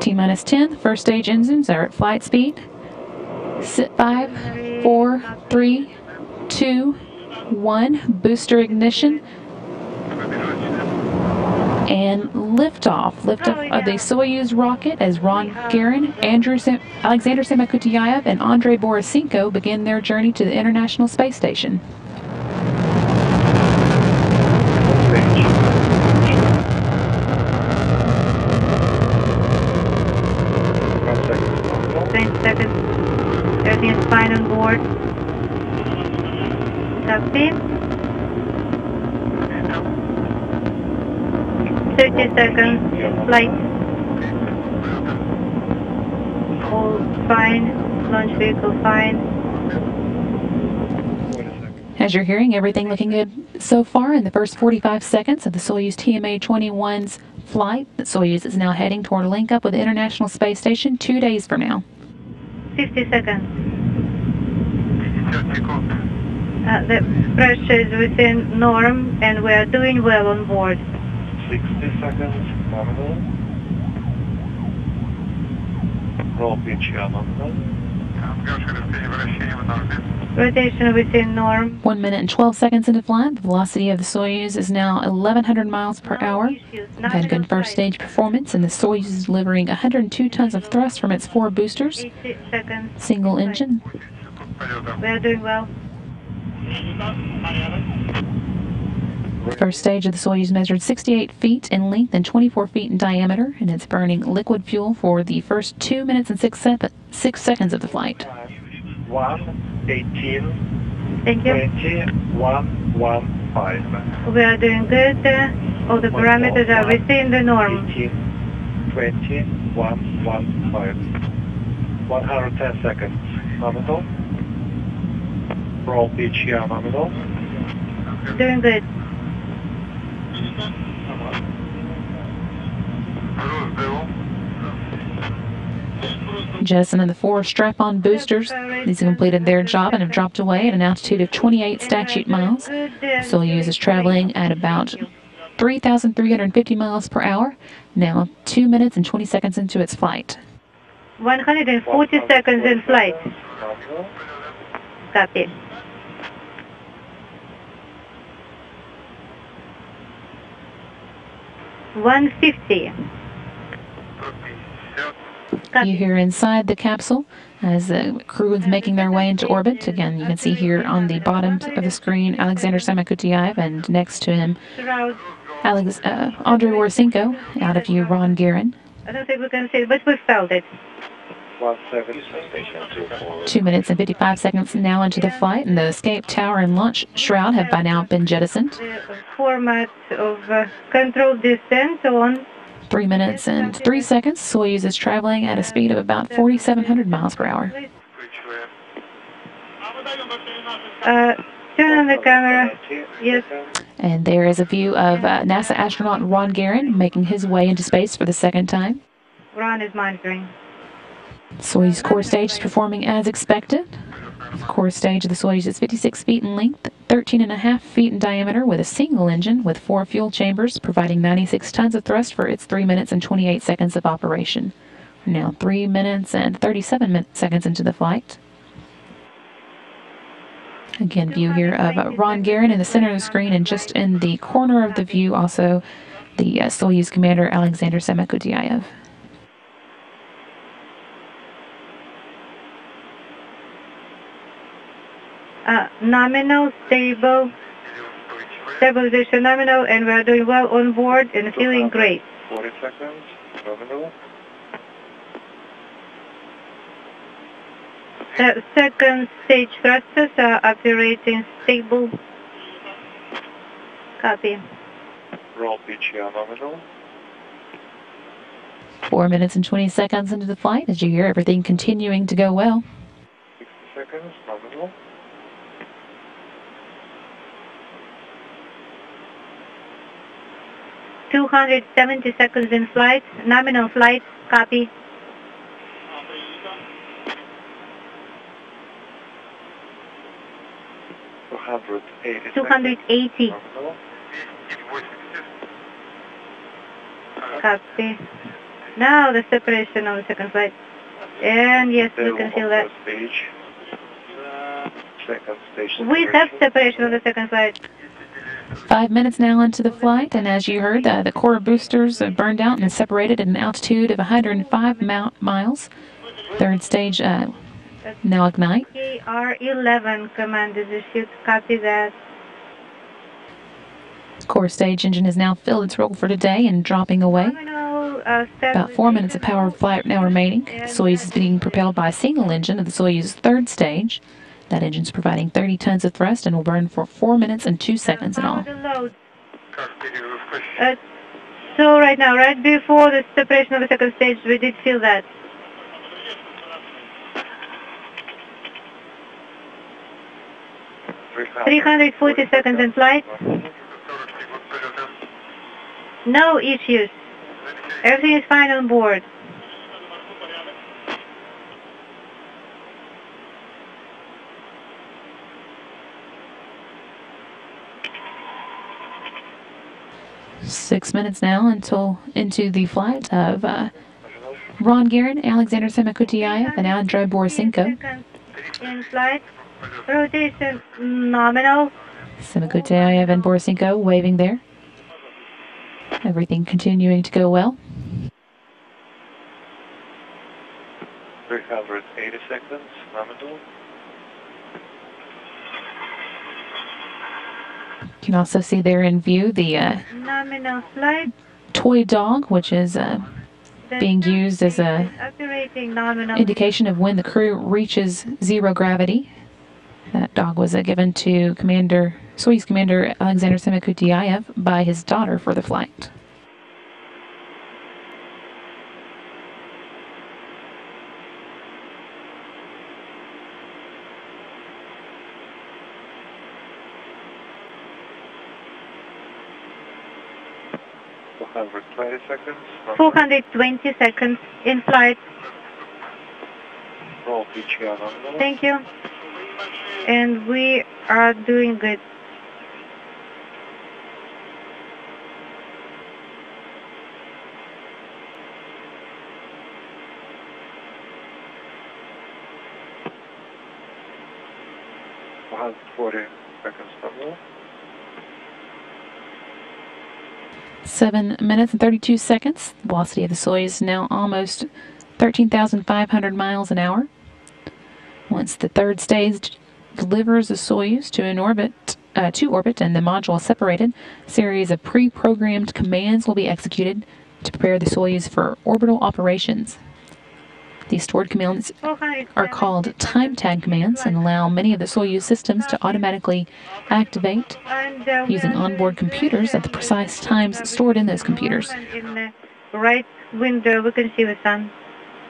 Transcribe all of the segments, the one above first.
T minus 10. First stage engines are at flight speed. Sit five, four, three, two, one. Booster ignition. And liftoff. Liftoff oh, of the Soyuz rocket as Ron Garan, Andrew Sam- Alexander Samokutyaev, and Andrei Borisenko begin their journey to the International Space Station. One second. 20 seconds. Everything is fine on board. Copy. 30 seconds. Flight. All fine. Launch vehicle fine. As you're hearing, everything looking good so far in the first 45 seconds of the Soyuz TMA-21's flight. The Soyuz is now heading toward a link up with the International Space Station two days from now. 50 seconds. Uh, the pressure is within norm and we are doing well on board. 60 seconds. Nominal. Roll pitch here, nominal. Rotation within norm. One minute and 12 seconds into flight, the velocity of the Soyuz is now 1,100 miles per hour. Issues. We've had good first stage performance, and the Soyuz is delivering 102 tons of thrust from its four boosters. 80 seconds. Single engine. We are doing well. First stage of the Soyuz measured 68 feet in length and 24 feet in diameter, and it's burning liquid fuel for the first two minutes and six, sep- six seconds of the flight. 1, 18, Thank you. 20, 1, 1, 5. We are doing good. Uh, all the parameters are within the norm. 18, 20, 1, 1, 5. 110 seconds. Nominal. Roll pitch here, nominal. Doing good. Jettison and the four strap-on boosters. These have completed their job and have dropped away at an altitude of 28 statute miles. Good, Soyuz is traveling at about 3,350 miles per hour, now 2 minutes and 20 seconds into its flight. 140 seconds in flight. Nominal. Copy. One fifty. You hear inside the capsule as the crew is making their way into orbit. Again, you can see here on the bottom of the screen Alexander Samokutyaev and next to him Alex, uh, Andrei Borisenko, out of view Ron Garan. I don't think we can see it, but we felt it. One seven. Station two minutes and 55 seconds now into the flight, and the escape tower and launch shroud have by now been jettisoned. Format of uh, control descent on 3 minutes and 3 seconds, Soyuz is traveling at a speed of about 4,700 miles per hour. uh, turn on the camera. Yes. And there is a view of uh, NASA astronaut Ron Garan making his way into space for the second time. Ron is monitoring. Soyuz core stage is performing as expected. The core stage of the Soyuz is 56 feet in length, 13 and a half feet in diameter, with a single engine with four fuel chambers, providing 96 tons of thrust for its 3 minutes and 28 seconds of operation. Now 3 minutes and 37 min- seconds into the flight. Again, view here of Ron Garan in the center of the screen, and just in the corner of the view, also the uh, Soyuz commander Alexander Samokutyaev. Uh, nominal, stable, stabilization nominal, and we are doing well on board and feeling great. 40 seconds. Nominal. The second stage thrusters are operating stable. Copy. Roll pitch here, nominal. Four minutes and 20 seconds into the flight, as you hear everything continuing to go well. 60 seconds. Nominal. Two hundred seventy seconds in flight. Nominal flight. Copy. Two hundred eighty. Two hundred eighty. Copy. Now the separation on the second flight. And yes, we Stable can feel that. stage. Second stage We have separation on the second flight. Five minutes now into the flight, and as you heard, uh, the core boosters burned out and separated at an altitude of 105 miles. Third stage uh, now ignite. KR-11 command is issued. Copy that. Core stage engine has now filled its role for today and dropping away. About four minutes of power flight now remaining. Soyuz is being propelled by a single engine of the Soyuz third stage. That engine's providing 30 tons of thrust and will burn for four minutes and two seconds in all. Uh, so right now, right before the separation of the second stage, we did feel that. Three hundred forty seconds in flight. No issues. Everything is fine on board. Six minutes now until into the flight of uh, Ron Garan, Alexander Samokutyaev, and Andrei Borisenko. In flight. Rotation nominal. Samokutyaev and Borisenko waving there. Everything continuing to go well. 380 seconds, nominal. Can also see there in view the uh, toy dog, which is uh, Being used as a indication of when the crew reaches zero gravity. That dog was uh, given to Commander Soyuz Commander Alexander Samokutyaev by his daughter for the flight. Four hundred twenty seconds. 420 seconds in flight. Roll PGR. Thank you. And we are doing good. Four hundred forty seconds, nominal. Seven minutes and 32 seconds. The velocity of the Soyuz is now almost 13,500 miles an hour. Once the third stage delivers the Soyuz to an orbit, uh, to orbit, and the module is separated, a series of pre-programmed commands will be executed to prepare the Soyuz for orbital operations. These stored commands are called time tag commands and allow many of the Soyuz systems to automatically activate uh, using onboard computers at the precise times stored in those computers. In the right window, we can see the sun.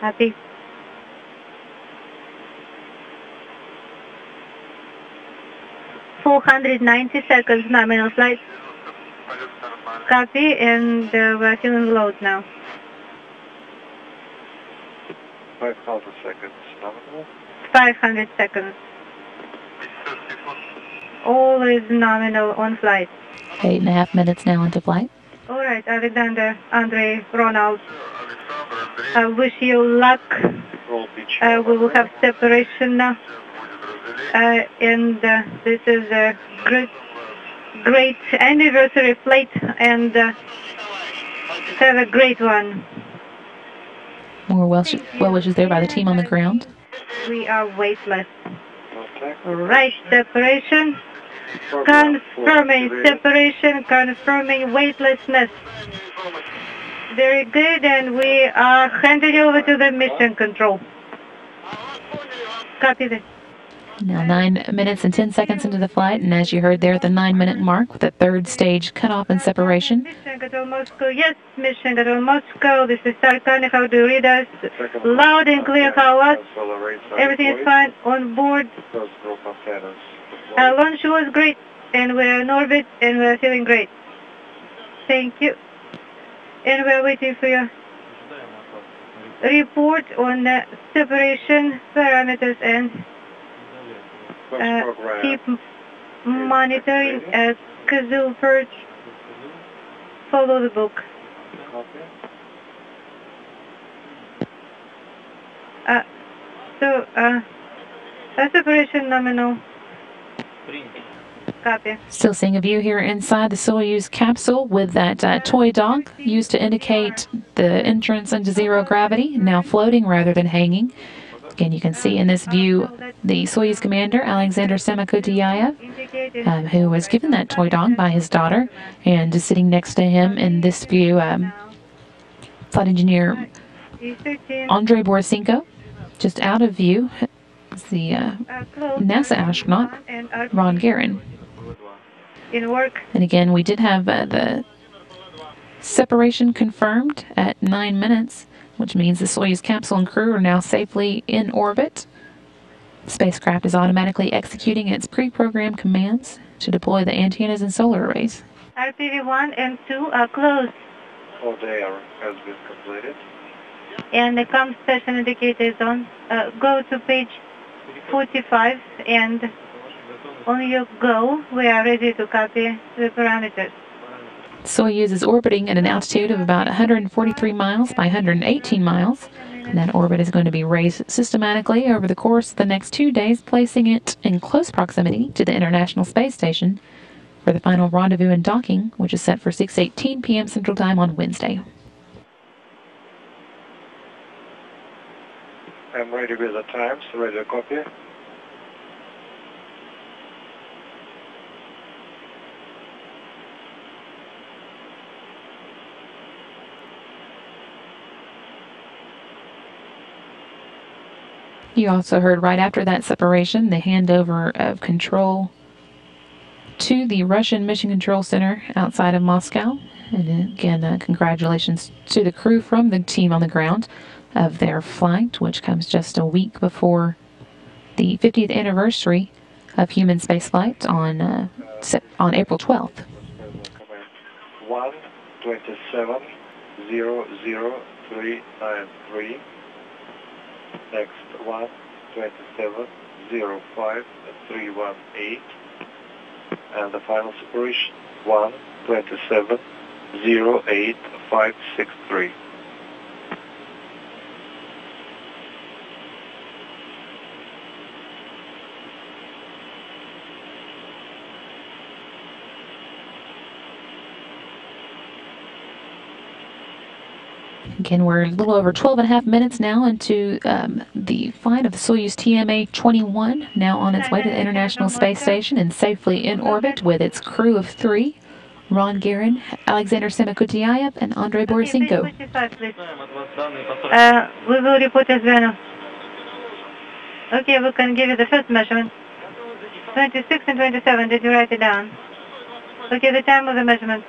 Happy. Four hundred ninety seconds nominal flight. Copy, and uh, we're feeling load now. Five hundred seconds, nominal. 500 seconds. All is nominal on flight. Eight and a half minutes now into flight. All right, Alexander, Andre, Ronald, I wish you luck. Uh, we will have separation now. Uh, and uh, this is a great, great anniversary flight, and uh, have a great one. More well, well wishes there by the team on the ground. We are weightless. Right separation. Confirming separation, confirming weightlessness. Very good, and we are handing over to the mission control. Copy that. Now nine minutes and ten seconds into the flight, and as you heard there at the nine minute mark with the third stage cutoff and separation, Mission control Moscow. Yes, mission control Moscow. This is Sarkani. How do you read us? Loud and clear, how was? Everything is fine on board. Our launch was great, and we're in orbit, and we're feeling great. Thank you. And we're waiting for your report on the separation parameters and. Uh, keep monitoring as Kazoo Purge. Follow the book. Uh, so, uh, that's operation nominal. Copy. Still seeing a view here inside the Soyuz capsule with that uh, toy dog used to indicate the entrance into zero gravity, now floating rather than hanging. Again, you can see in this view the Soyuz commander, Alexander Samokutyaev, um, who was given that toy dog by his daughter, and is sitting next to him in this view, um, flight engineer E13. Andrei Borisenko, just out of view, is the uh. NASA astronaut Ron Garan. in work. And again, we did have uh, the separation confirmed at nine minutes, which means the Soyuz capsule and crew are now safely in orbit. Spacecraft is automatically executing its pre-programmed commands to deploy the antennas and solar arrays. RPV1 and 2 are closed. All day hour has been completed. And the com station indicator is on. Uh, go to page 45 and on your go, we are ready to copy the parameters. Soyuz is orbiting at an altitude of about 143 miles by 118 miles. And that orbit is going to be raised systematically over the course of the next two days, placing it in close proximity to the International Space Station for the final rendezvous and docking, which is set for 6:18 p.m. Central Time on Wednesday. I'm ready with the times, ready to copy. You also heard right after that separation the handover of control to the Russian Mission Control Center outside of Moscow. And again, uh, congratulations to the crew from the team on the ground of their flight, which comes just a week before the 50th anniversary of human spaceflight on uh, on April 12th. Command one twenty-seven zero zero three nine three. Next one twenty-seven zero five three one eight. And the final separation one twenty-seven zero eight five six three. Again, we're a little over 12 and a half minutes now into um, the flight of the Soyuz TMA-21, now on its way to the International Space Station and safely in orbit with its crew of three, Ron Garan, Alexander Samokutyaev, and Andrei Borisenko. Uh, we will report as well. Okay, we can give you the first measurement. 26 and 27, did you write it down? Okay, the time of the measurement.